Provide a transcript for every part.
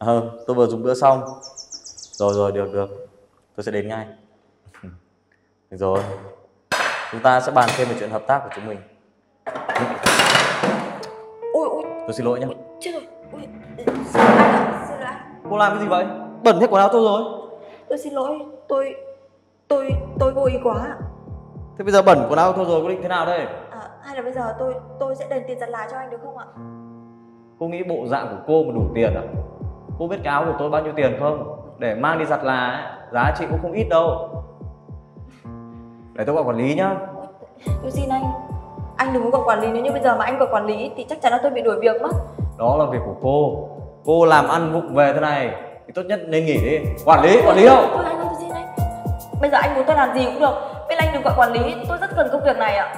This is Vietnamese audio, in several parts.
Ờ, tôi vừa dùng bữa xong. Rồi rồi, được được. Tôi sẽ đến ngay. Được rồi. Chúng ta sẽ bàn thêm về chuyện hợp tác của chúng mình. ôi ôi Tôi xin lỗi nhé. chết rồi ôi, lỗi anh Cô làm cái gì vậy? Bẩn hết quần áo tôi rồi. tôi xin lỗi tôi tôi tôi vô ý quá. Thế bây giờ bẩn quần áo tôi rồi, cô định thế nào đây? à, hay là bây giờ tôi tôi sẽ đền tiền giặt là cho anh được không ạ Cô nghĩ bộ dạng của cô mà đủ tiền à? Cô biết cái áo của tôi bao nhiêu tiền không? Để mang đi giặt là ấy, giá trị cũng không ít đâu. Để tôi gọi quản lý nhá. tôi xin anh anh đừng có gọi quản lý nếu như bây giờ mà anh gọi quản lý thì chắc chắn là tôi bị đuổi việc mất Đó là việc của cô. Cô làm ăn vụng về thế này thì tốt nhất nên nghỉ đi. Quản lý, quản lý không? thôi anh tôi xin anh bây giờ anh muốn tôi làm gì cũng được bên anh đừng gọi quản lý tôi rất cần công việc này ạ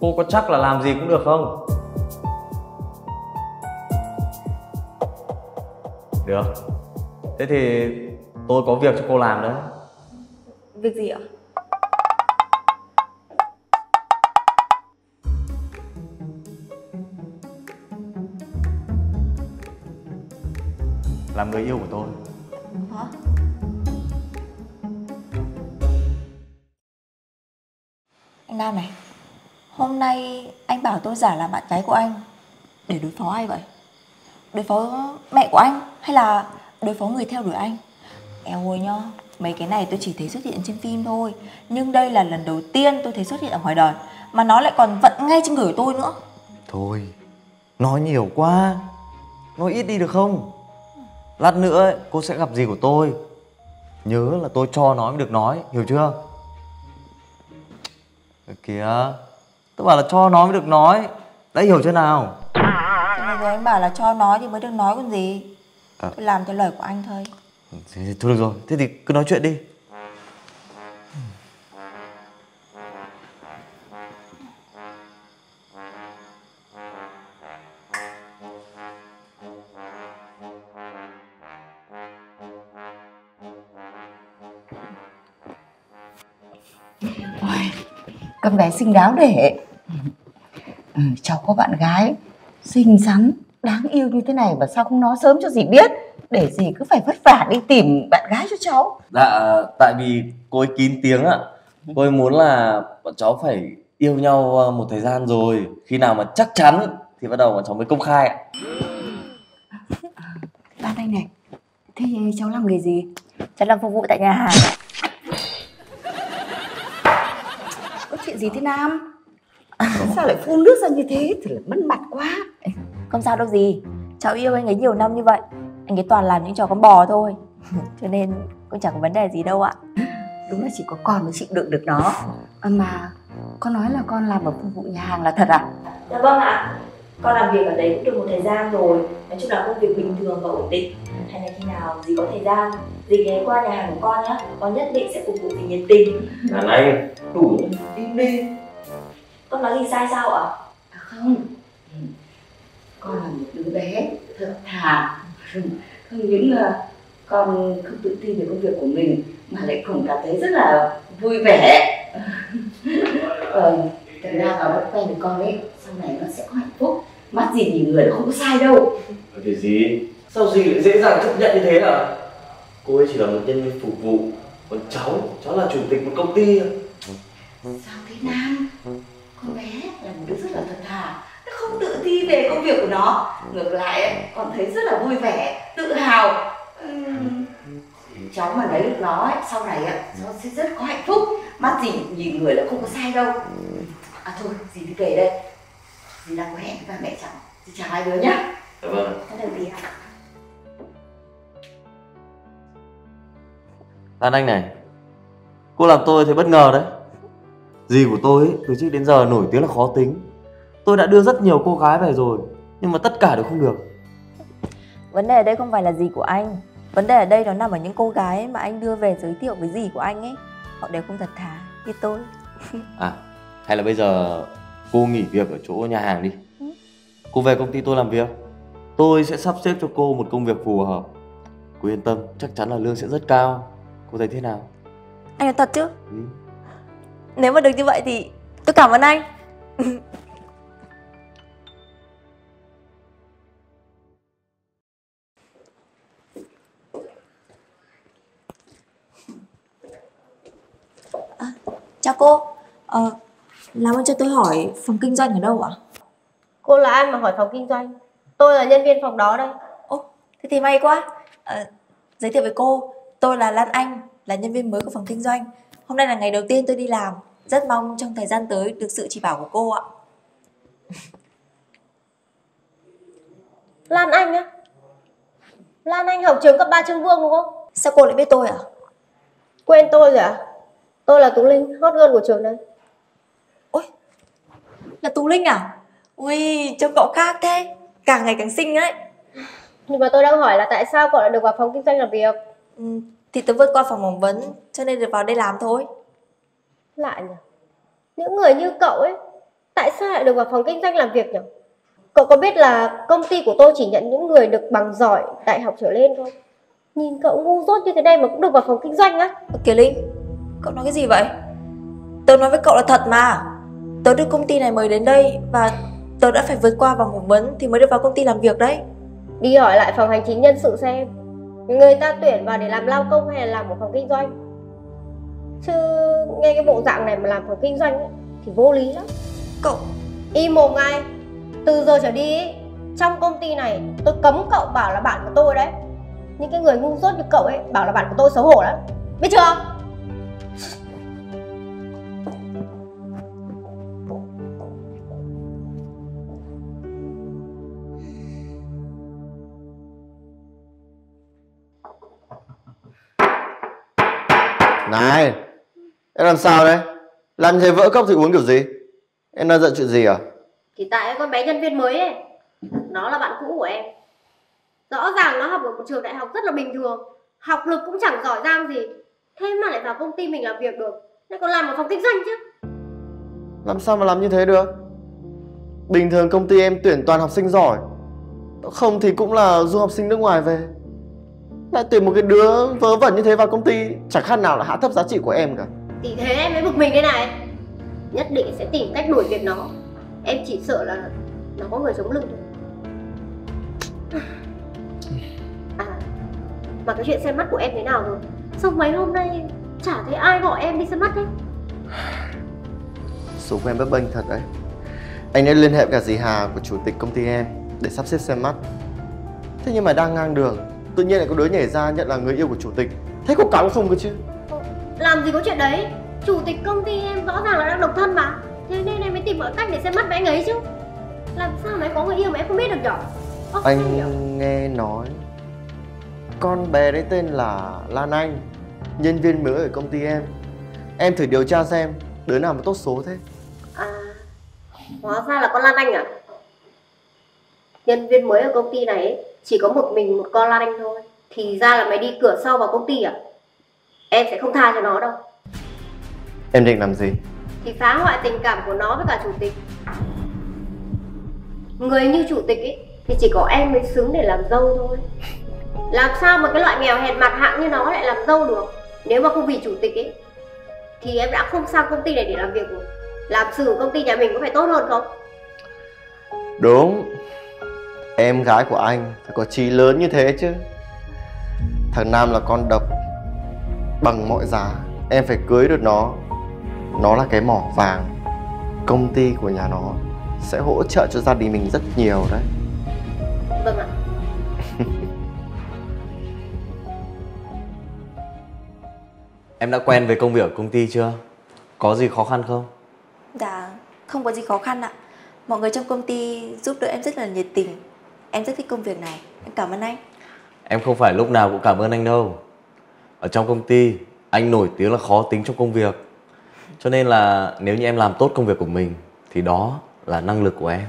Cô có chắc là làm gì cũng được không? Được. Thế thì tôi có việc cho cô làm đấy. việc gì ạ Làm người yêu của tôi. hả anh Nam này hôm nay anh bảo tôi giả là bạn gái của anh để đối phó ai vậy đối phó mẹ của anh hay là đối phó người theo đuổi anh eo ơi nhá mấy cái này tôi chỉ thấy xuất hiện trên phim thôi nhưng đây là lần đầu tiên tôi thấy xuất hiện ở ngoài đời mà nó lại còn vận ngay trên người tôi nữa Thôi, nói nhiều quá. Nói ít đi được không? Lát nữa ấy, cô sẽ gặp gì của tôi. Nhớ là tôi cho nói mới được nói, hiểu chưa? Ơ Kìa, tôi bảo là cho nói mới được nói. Đã hiểu chưa nào? Giờ anh bảo là cho nói thì mới được nói còn gì. À. tôi làm theo lời của anh thôi. Thế, thôi được rồi, thế thì cứ nói chuyện đi. Ôi, con bé xinh đáo để. Ừ, cháu có bạn gái xinh xắn đáng yêu như thế này mà sao không nói sớm cho dì biết để dì cứ phải vất vả đi tìm bạn gái cho cháu Dạ, tại vì cô ấy kín tiếng ạ. Cô ấy muốn là bọn cháu phải yêu nhau ờ, một thời gian rồi. Khi nào mà chắc chắn thì bắt đầu bọn cháu mới công khai ạ. Lan Anh này thế cháu làm nghề gì Cháu làm phục vụ tại nhà hàng có chuyện gì thế Nam sao lại phun nước ra như thế? Thì là mất mặt quá. Không sao đâu gì. Cháu yêu anh ấy nhiều năm như vậy. Anh ấy toàn làm những trò con bò thôi. Cho nên cũng chẳng có vấn đề gì đâu ạ. Đúng là chỉ có con mới chịu đựng được nó À, mà con nói là con làm ở phục vụ nhà hàng là thật à? Dạ vâng ạ. Con làm việc ở đấy cũng được một thời gian rồi. Nói chung là công việc bình thường và ổn định. Hay là khi nào dì có thời gian Dì ghé qua nhà hàng của con nhá Con nhất định sẽ phục vụ dì nhiệt tình. Đàn anh, đủ, im đi. Con nói gì sai sao ạ? À không Ừ. con là một đứa bé thật thà không những là con không tự tin về công việc của mình mà lại còn cảm thấy rất là vui vẻ ờ, thật ra là bắt quen với con ấy sau này nó sẽ có hạnh phúc mắt gì nhìn người nó không có sai đâu Cái gì? Sao gì lại dễ dàng chấp nhận như thế à? Cô ấy chỉ là một nhân viên phục vụ. Còn cháu, cháu là chủ tịch một công ty. sao thế nam con bé là một đứa rất là thật thà. Nó không tự ti về công việc của nó. Ngược lại con thấy rất là vui vẻ tự hào. Cháu mà lấy được nó ấy, sau này ấy, nó sẽ rất có hạnh phúc. Mắt gì nhìn người là không có sai đâu. À thôi dì đi về đây. Dì đang có hẹn với ba mẹ cháu? Dì chào hai đứa nhá. Dạ vâng. Thế là gì ạ. Lan Anh này, cô làm tôi thấy bất ngờ đấy. Dì của tôi ấy, từ trước đến giờ nổi tiếng là khó tính. Tôi đã đưa rất nhiều cô gái về rồi, nhưng mà tất cả đều không được. Vấn đề ở đây không phải là gì của anh Vấn đề ở đây nó nằm ở những cô gái mà anh đưa về giới thiệu với dì của anh ấy Họ đều không thật thà như tôi À, hay là bây giờ cô nghỉ việc ở chỗ nhà hàng đi. Cô về công ty tôi làm việc. Tôi sẽ sắp xếp cho cô một công việc phù hợp. Cô yên tâm, chắc chắn là lương sẽ rất cao. Cô thấy thế nào? Anh nói thật chứ Ừ nếu mà được như vậy thì tôi cảm ơn anh. À, chào cô. À, làm ơn cho tôi hỏi phòng kinh doanh ở đâu ạ? Cô là ai mà hỏi phòng kinh doanh? Tôi là nhân viên phòng đó đây. Ô thế thì may quá. À, giới thiệu với cô tôi là lan anh là nhân viên mới của phòng kinh doanh. Hôm nay là ngày đầu tiên tôi đi làm Rất mong trong thời gian tới được sự chỉ bảo của cô ạ Lan Anh á? Lan Anh học trường cấp 3 Trương Vương đúng không? Sao cô lại biết tôi ạ? Quên tôi rồi à? Tôi là Tú Linh, hot girl của trường đây. Ôi, là Tú Linh à? Ui, trông cậu khác thế Càng ngày càng xinh đấy Nhưng mà tôi đang hỏi là tại sao cậu lại được vào phòng kinh doanh làm việc? ừ, Thì tôi vượt qua phòng phỏng vấn Cho nên được vào đây làm thôi Lạ nhỉ? Những người như cậu ấy, tại sao lại được vào phòng kinh doanh làm việc nhỉ? Cậu có biết là công ty của tôi chỉ nhận những người được bằng giỏi đại học trở lên không? Nhìn cậu ngu dốt như thế này mà cũng được vào phòng kinh doanh á? Kiều Linh Cậu nói cái gì vậy Tớ nói với cậu là thật mà Tớ được công ty này mời đến đây Và tớ đã phải vượt qua vòng phỏng vấn Thì mới được vào công ty làm việc đấy Đi hỏi lại phòng hành chính nhân sự xem Người ta tuyển vào để làm lao công hay là làm một phòng kinh doanh? Chứ nghe cái bộ dạng này mà làm phòng kinh doanh ấy, thì vô lý lắm. Cậu. Im mồm ngay. Từ giờ trở đi ấy, trong công ty này tôi cấm cậu bảo là bạn của tôi đấy. Những cái người ngu dốt như cậu ấy bảo là bạn của tôi xấu hổ lắm. Biết chưa? Em làm sao đấy? Làm thế vỡ cốc thì uống kiểu gì? Em đang giận chuyện gì à? Thì tại con bé nhân viên mới ấy. Nó là bạn cũ của em. Rõ ràng nó học ở một trường đại học rất là bình thường. Học lực cũng chẳng giỏi giang gì. Thế mà lại vào công ty mình làm việc được. Lại còn làm ở phòng kinh doanh chứ. Làm sao mà làm như thế được? Bình thường công ty em tuyển toàn học sinh giỏi. Không thì cũng là du học sinh nước ngoài về. Lại tuyển một cái đứa vớ vẩn như thế vào công ty Chẳng khác nào là hạ thấp giá trị của em cả thì thế em mới bực mình đây này. Nhất định sẽ tìm cách đuổi việc nó. Em chỉ sợ là nó có người chống lưng thôi. À Mà cái chuyện xem mắt của em thế nào rồi? Sao mấy hôm nay chả thấy ai gọi em đi xem mắt đấy Số của em bấp bênh thật đấy. Anh đã liên hệ cả dì Hà của chủ tịch công ty em Để sắp xếp xem mắt. Thế nhưng mà đang ngang đường, Tự nhiên lại có đứa nhảy ra nhận là người yêu của chủ tịch. Thế có cáo không cơ chứ? Làm gì có chuyện đấy? Chủ tịch công ty em rõ ràng là đang độc thân mà. Thế nên em mới tìm mọi cách để xem mắt với anh ấy chứ. Làm sao mà em có người yêu mà em không biết được nhở? Anh nghe nói Con bé đấy tên là Lan Anh Nhân viên mới ở công ty em. Em thử điều tra xem Đứa nào mà tốt số thế. À Hóa ra là con Lan Anh à? Nhân viên mới ở công ty này ấy, Chỉ có một mình một con Lan Anh thôi. Thì ra là mày đi cửa sau vào công ty à Em sẽ không tha cho nó đâu. Em định làm gì? Thì phá hoại tình cảm của nó với cả chủ tịch. Người như chủ tịch ấy Thì chỉ có em mới xứng để làm dâu thôi. Làm sao mà cái loại nghèo hèn mặt hạng như nó lại làm dâu được? Nếu mà không vì chủ tịch ấy Thì em đã không sang công ty này để làm việc rồi. Làm xử công ty nhà mình có phải tốt hơn không? Đúng. Em gái của anh phải có trí lớn như thế chứ. Thằng Nam là con độc Bằng mọi giá. Em phải cưới được nó. Nó là cái mỏ vàng. Công ty của nhà nó Sẽ hỗ trợ cho gia đình mình rất nhiều đấy. Vâng ạ. Em đã quen với công việc ở công ty chưa? Có gì khó khăn không? Dạ, không có gì khó khăn ạ. Mọi người trong công ty giúp đỡ em rất là nhiệt tình. Em rất thích công việc này. Em cảm ơn anh. Em không phải lúc nào cũng cảm ơn anh đâu Ở trong công ty Anh nổi tiếng là khó tính trong công việc. Cho nên là nếu như em làm tốt công việc của mình Thì đó là năng lực của em.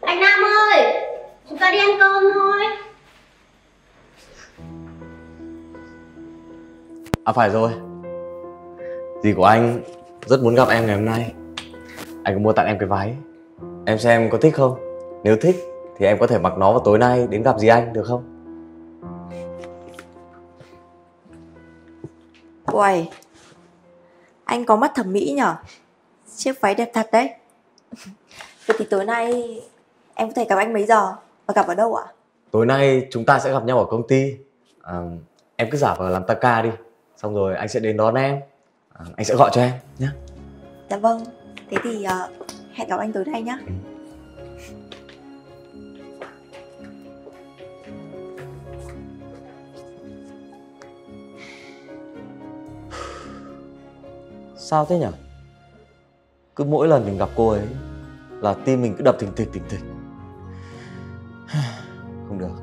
Anh Nam ơi Chúng ta đi ăn cơm thôi. À phải rồi. Dì của anh rất muốn gặp em ngày hôm nay. Anh có mua tặng em cái váy. Em xem có thích không? Nếu thích thì em có thể mặc nó vào tối nay đến gặp dì anh được không? Uầy Anh có mắt thẩm mỹ nhở? Chiếc váy đẹp thật đấy. Vậy thì tối nay Em có thể gặp anh mấy giờ Và gặp ở đâu ạ? Tối nay chúng ta sẽ gặp nhau ở công ty. À, em cứ giả vờ làm ta ca đi. Xong rồi anh sẽ đến đón em. À, anh sẽ gọi cho em nhé. Dạ vâng Thế thì ờ, hẹn gặp anh tối nay nhá sao thế nhỉ cứ mỗi lần mình gặp cô ấy, là tim mình cứ đập thình thịch thình thịch. Không được.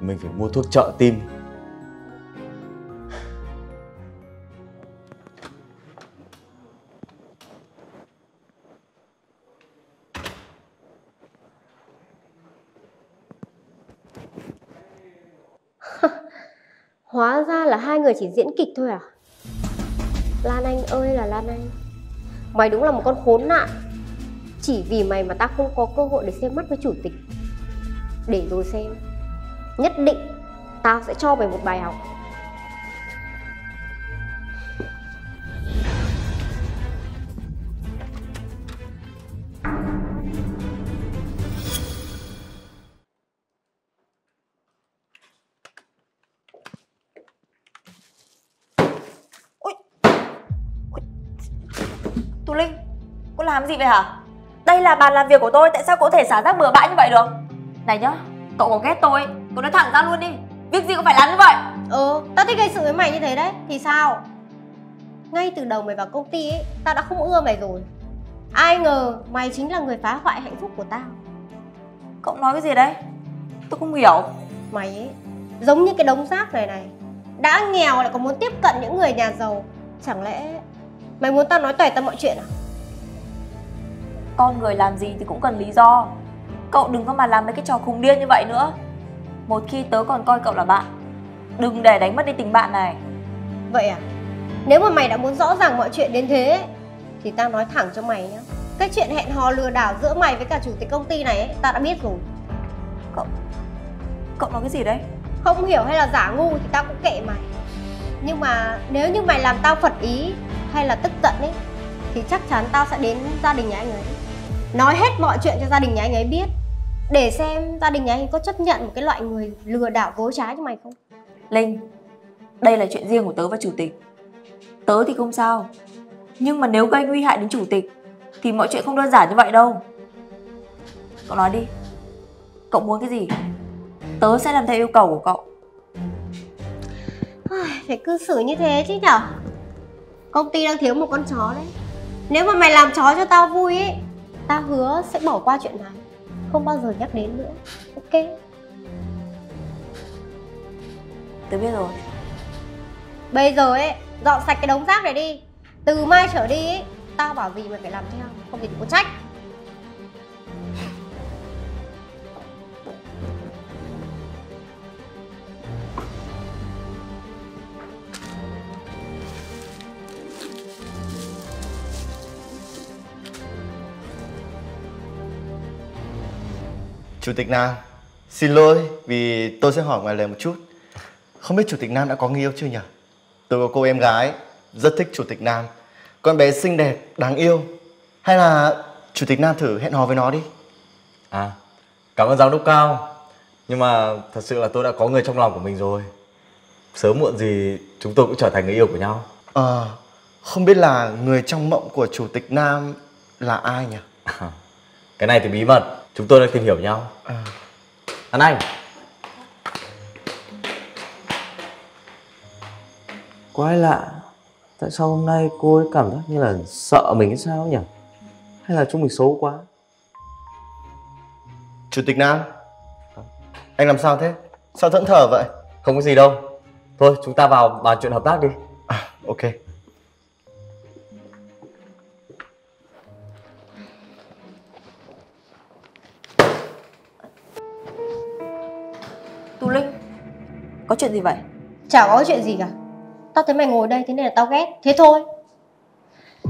Mình phải mua thuốc trợ tim. Hóa ra là hai người chỉ diễn kịch thôi à? Lan Anh ơi là Lan Anh. Mày đúng là một con khốn nạn. Chỉ vì mày mà tao không có cơ hội để xem mắt với chủ tịch. Để rồi xem. Nhất định Tao sẽ cho mày một bài học. Làm gì vậy hả? Đây là bàn làm việc của tôi Tại sao có thể xả rác bừa bãi như vậy được? Này nhá Cậu có ghét tôi Tôi nói thẳng ra luôn đi. Việc gì cũng phải làm như vậy? Ừ, tao thích gây sự với mày như thế đấy Thì sao? Ngay từ đầu mày vào công ty ấy Tao đã không ưa mày rồi. Ai ngờ mày chính là người phá hoại hạnh phúc của tao. Cậu nói cái gì đấy? Tôi không hiểu. Mày ấy Giống như cái đống rác này này. Đã nghèo lại còn muốn tiếp cận những người nhà giàu. Chẳng lẽ Mày muốn tao nói toẹt tao mọi chuyện à Con người làm gì thì cũng cần lý do. Cậu đừng có mà làm mấy cái trò khùng điên như vậy nữa. Một khi tớ còn coi cậu là bạn Đừng để đánh mất đi tình bạn này. Vậy à? Nếu mà mày đã muốn rõ ràng mọi chuyện đến thế ấy, Thì tao nói thẳng cho mày nhá. Cái chuyện hẹn hò lừa đảo giữa mày với cả chủ tịch công ty này ấy, Tao đã biết rồi. Cậu nói cái gì đấy? Không hiểu hay là giả ngu thì tao cũng kệ mày. Nhưng mà nếu như mày làm tao phật ý Hay là tức giận ấy Thì chắc chắn tao sẽ đến gia đình nhà anh ấy Nói hết mọi chuyện cho gia đình nhà anh ấy biết. Để xem gia đình nhà anh ấy có chấp nhận một cái loại người lừa đảo dối trá như mày không? Linh Đây là chuyện riêng của tớ và chủ tịch. Tớ thì không sao. Nhưng mà nếu gây nguy hại đến chủ tịch Thì mọi chuyện không đơn giản như vậy đâu. Cậu nói đi. Cậu muốn cái gì? Tớ sẽ làm theo yêu cầu của cậu. Phải cư xử như thế chứ nhở? Công ty đang thiếu một con chó đấy. Nếu mà mày làm chó cho tao vui ấy Tao hứa sẽ bỏ qua chuyện này. Không bao giờ nhắc đến nữa. Ok. Tớ biết rồi. Bây giờ ấy Dọn sạch cái đống rác này đi. Từ mai trở đi ấy Tao bảo gì mày phải làm theo Không thì đừng có trách Chủ tịch Nam, xin lỗi vì tôi sẽ hỏi ngoài lời một chút. Không biết Chủ tịch Nam đã có người yêu chưa nhỉ? Tôi có cô em gái rất thích Chủ tịch Nam. Con bé xinh đẹp, đáng yêu. Hay là Chủ tịch Nam thử hẹn hò với nó đi. à cảm ơn giám đốc cao nhưng mà thật sự là tôi đã có người trong lòng của mình rồi sớm muộn gì chúng tôi cũng trở thành người yêu của nhau Ờ, không biết là người trong mộng của Chủ tịch Nam là ai nhỉ? cái này thì bí mật chúng tôi đang tìm hiểu nhau À. Anh Anh Quái lạ Tại sao hôm nay cô ấy cảm giác như là sợ mình hay sao nhỉ Hay là chúng mình xấu quá Chủ tịch Nam, anh làm sao thế? Sao thẫn thờ vậy? Không có gì đâu Thôi chúng ta vào bàn chuyện hợp tác đi À, ok. Chuyện gì vậy? Chả có chuyện gì cả. Tao thấy mày ngồi đây thế nên là tao ghét. Thế thôi.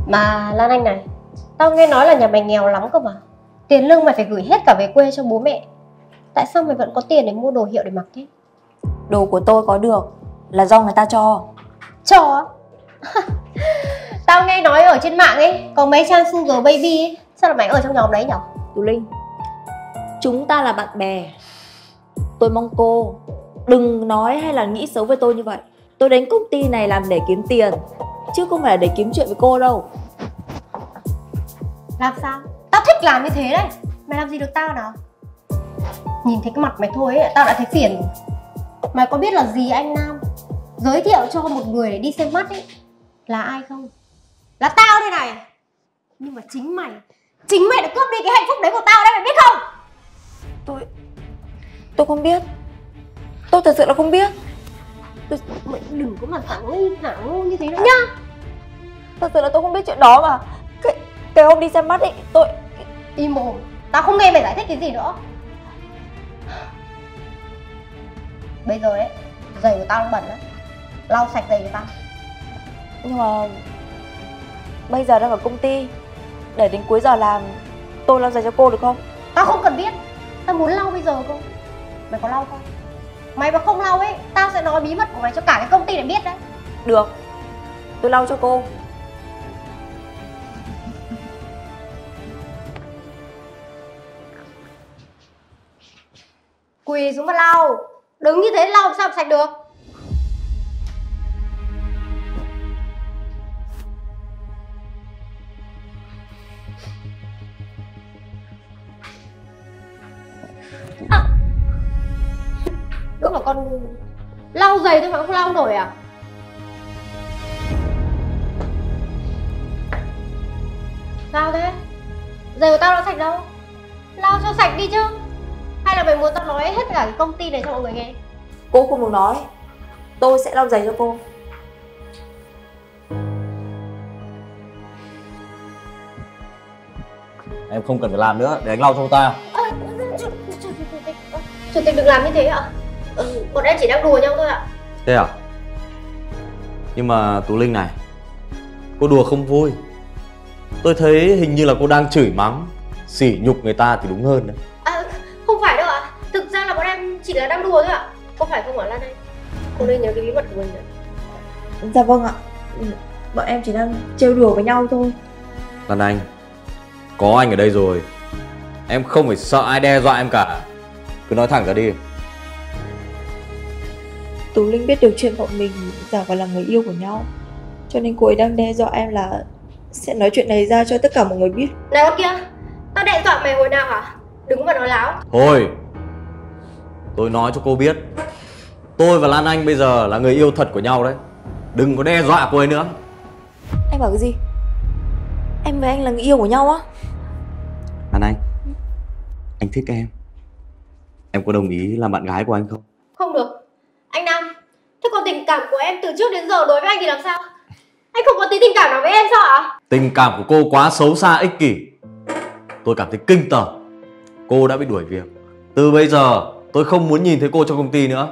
Mà Lan Anh này Tao nghe nói là nhà mày nghèo lắm cơ mà. Tiền lương mày phải gửi hết cả về quê cho bố mẹ. Tại sao mày vẫn có tiền để mua đồ hiệu để mặc thế? Đồ của tôi có được Là do người ta cho. Cho? Tao nghe nói ở trên mạng ấy Có mấy trang sugar baby ấy. Sao là mày ở trong nhóm đấy nhở? Tú Linh Chúng ta là bạn bè. Tôi mong cô đừng nói hay là nghĩ xấu về tôi như vậy. Tôi đến công ty này làm để kiếm tiền chứ không phải là để kiếm chuyện với cô đâu. Làm sao? Tao thích làm như thế đấy. Mày làm gì được tao nào? Nhìn thấy cái mặt mày thôi ấy, tao đã thấy phiền. Mày có biết là gì anh Nam? Giới thiệu cho một người để đi xem mắt ấy. Là ai không? Là tao đây này. Nhưng mà chính mày Chính mày đã cướp đi cái hạnh phúc đấy của tao đấy mày biết không? Tôi tôi không biết tôi thật sự là không biết. Tôi, Mày đừng có mà thẳng nghi thẳng như thế nữa. Nhá! Thật sự là tôi không biết chuyện đó mà. Cái cái hôm đi xem mắt ấy tôi Im mồm Tao không nghe mày giải thích cái gì nữa. Bây giờ ấy Giày của tao đang bẩn đấy Lau sạch giày của tao. Nhưng mà bây giờ đang ở công ty để đến cuối giờ làm tôi lau giày cho cô được không? Tao không cần biết. Tao muốn lau bây giờ cơ Mày có lau không Mày mà không lau ấy Tao sẽ nói bí mật của mày cho cả cái công ty này biết đấy. Được tôi lau cho cô. Quỳ xuống mà lau. Đứng như thế lau sao sạch được Đúng là con Lau giày thôi mà không lau nổi à? Sao thế? Giày của tao đã sạch đâu? Lau cho sạch đi chứ. Hay là mày muốn tao nói hết cả cái công ty này cho mọi người nghe? Cô không được nói. Tôi sẽ lau giày cho cô. Em không cần phải làm nữa, để anh lau cho ta à, chủ, chủ, chủ, chủ, tịch, chủ tịch đừng làm như thế ạ bọn em chỉ đang đùa nhau thôi ạ. Thế à? Nhưng mà Tú Linh này Cô đùa không vui. Tôi thấy hình như là cô đang chửi mắng Sỉ nhục người ta thì đúng hơn đấy. À, không phải đâu ạ. Thực ra là bọn em chỉ là đang đùa thôi ạ. Có phải không ạ lan anh? Cô nên nhớ cái bí mật của mình đấy dạ vâng ạ. Bọn em chỉ đang trêu đùa với nhau thôi. Lan Anh Có anh ở đây rồi. Em không phải sợ ai đe dọa em cả. Cứ nói thẳng ra đi biết được chuyện bọn mình giả vờ là người yêu của nhau. Cho nên cô ấy đang đe dọa em là sẽ nói chuyện này ra cho tất cả mọi người biết. Này con kia tao đe dọa mày hồi nào hả? Đừng mà nói láo. Thôi Tôi nói cho cô biết. Tôi và Lan Anh bây giờ là người yêu thật của nhau đấy. Đừng có đe dọa cô ấy nữa. Anh bảo cái gì? Em với anh là người yêu của nhau á. Lan Anh Anh thích em. Em có đồng ý làm bạn gái của anh không? không được anh nam thế còn tình cảm của em từ trước đến giờ đối với anh thì làm sao? Anh không có tí tình cảm nào với em sao ạ? Tình cảm của cô quá xấu xa ích kỷ. Tôi cảm thấy kinh tởm. Cô đã bị đuổi việc. Từ bây giờ tôi không muốn nhìn thấy cô trong công ty nữa.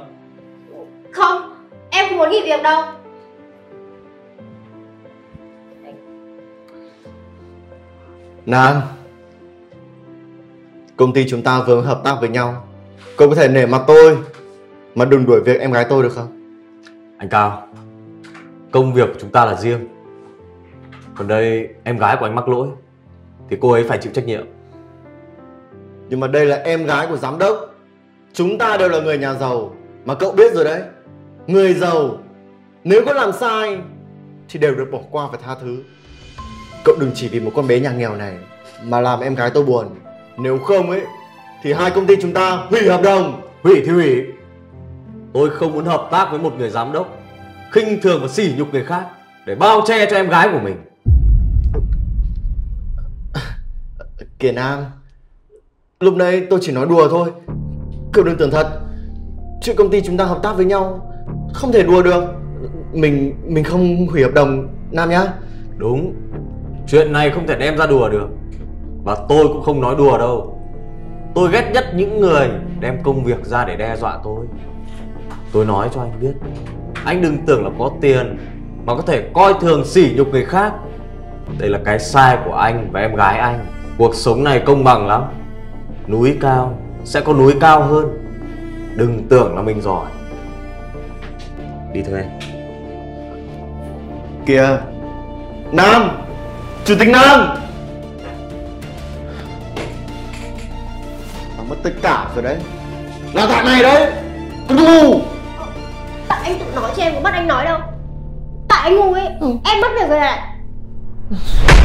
Không em không muốn nghỉ việc đâu. Nam Công ty chúng ta vừa hợp tác với nhau. Cậu có thể nể mặt tôi Mà đừng đuổi việc em gái tôi được không Anh Cao Công việc của chúng ta là riêng. Còn đây em gái của anh mắc lỗi Thì cô ấy phải chịu trách nhiệm. Nhưng mà đây là em gái của giám đốc. Chúng ta đều là người nhà giàu Mà cậu biết rồi đấy. Người giàu Nếu có làm sai Thì đều được bỏ qua và tha thứ. Cậu đừng chỉ vì một con bé nhà nghèo này Mà làm em gái tôi buồn. Nếu không ấy Thì hai công ty chúng ta hủy hợp đồng. Hủy thì hủy Tôi không muốn hợp tác với một người giám đốc khinh thường và sỉ nhục người khác Để bao che cho em gái của mình. Kiền Nam Lúc nãy tôi chỉ nói đùa thôi. Cậu đừng tưởng thật Chuyện công ty chúng ta hợp tác với nhau Không thể đùa được. Mình mình không hủy hợp đồng Nam nhá. Đúng Chuyện này không thể đem ra đùa được. Và tôi cũng không nói đùa đâu. Tôi ghét nhất những người đem công việc ra để đe dọa tôi Tôi nói cho anh biết, Anh đừng tưởng là có tiền Mà có thể coi thường sỉ nhục người khác. Đây là cái sai của anh và em gái anh. Cuộc sống này công bằng lắm. Núi cao sẽ có núi cao hơn. Đừng tưởng là mình giỏi. Đi thôi em Kìa, Nam! Chủ tịch Nam! Nó mất tất cả rồi đấy. Là thằng này đấy! Con ngu! Anh tự nói chứ em có bắt anh nói đâu. Tại anh ngu ấy em mất việc rồi này